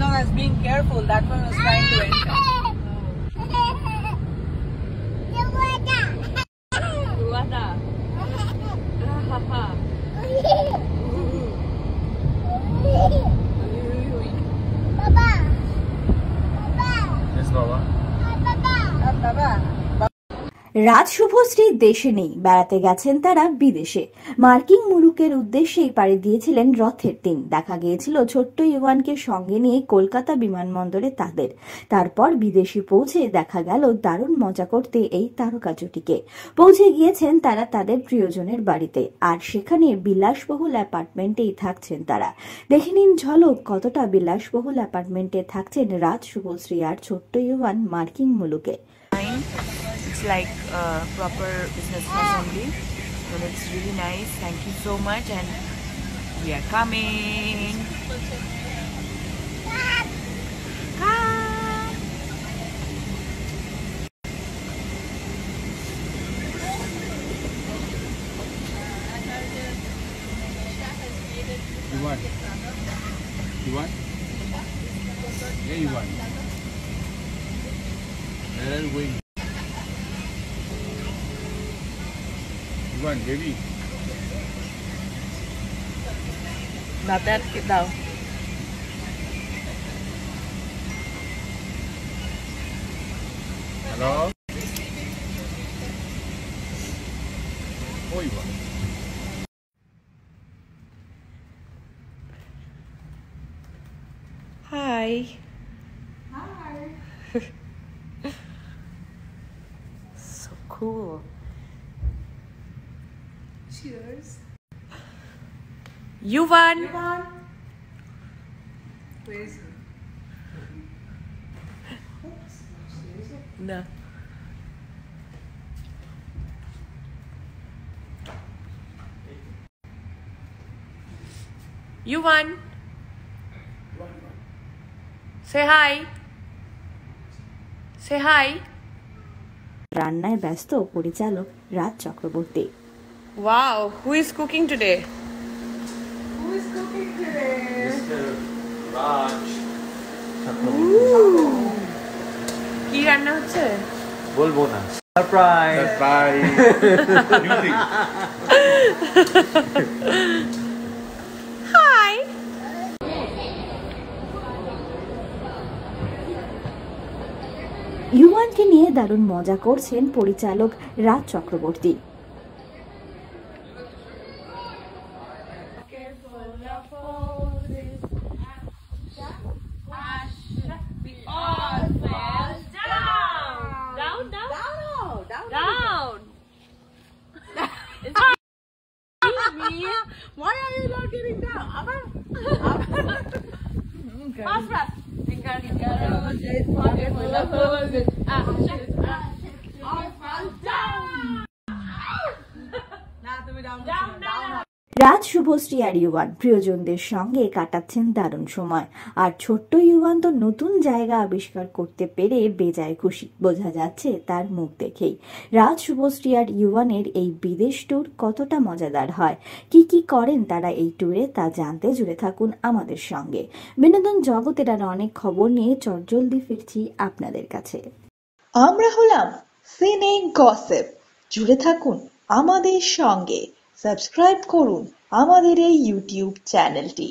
was being careful. That one was trying to enter. রাজ শুভশ্রী দেশে নেই, বেড়াতে গেছেন তারা বিদেশে। মার্কিন মুলুকের উদ্দেশ্যেই পাড়ি দিয়েছিলেন রথের দিন। দেখা গিয়েছিল ছোট্ট ইউয়ানকে সঙ্গে নিয়ে কলকাতা বিমানবন্দরে তাদের। তারপর বিদেশে পৌঁছে দেখা গেল দারুণ মজা করতে এই তারকা জুটিকে। পৌঁছে গিয়েছেন তারা তাদের প্রিয়জনের বাড়িতে। আর সেখানে বিলাসবহুল অ্যাপার্টমেন্টেই থাকছেন তারা। দেখে নিন ঝলক, কতটা বিলাসবহুল অ্যাপার্টমেন্টে থাকছেন রাজ শুভশ্রী আর ছোট্ট ইউয়ান মার্কিন মুলুকে। It's like uh, proper business only. But it's really nice. Thank you so much, and we are coming. You want? You want? Yeah, you want. Where are you? one, baby. Baters, get down. Hello? Oy, ba? Hi. Hi. so cool. Cheers. You won. Where is he? No. You won. Say hi. Say hi. রান্নায় ব্যস্ত পরিচালক Raj Chakraborty Wow, who is cooking today? Who is cooking today? Mr. Raj. কি রান্না হচ্ছে বলব না surprise thing. High ইউয়ানকে নিয়ে দারুণ মজা করছেন পরিচালক Raj Chakraborty Why are you not getting down? Abba. Fast, fast. না রাজ শুভশ্রী আর ইউয়ান। প্রিয়জনদের সঙ্গে কাটাচ্ছেন দারুণ সময়। আর ছোট্ট ইউয়ান তো নতুন জায়গা আবিষ্কার করতে পেরে বেজায় খুশি। বোঝা যাচ্ছে তার মুখ দেখেই। রাজ শুভশ্রী আর ইউয়ানের এই বিদেশ ট্যুর কতটা মজাদার হয়। কি কি করেন তারা এই ট্যুরে তা জানতে জুড়ে থাকুন আমাদের সঙ্গে। বিনোদন জগতের আর অনেক খবর নিয়ে চটজলদি ফিরছি আপনাদের কাছে। আমরা হলাম সিনে গসিপ জুড়ে থাকুন আমাদের সঙ্গে। সাবস্ক্রাইব করুন আমাদের এই ইউটিউব চ্যানেলটি।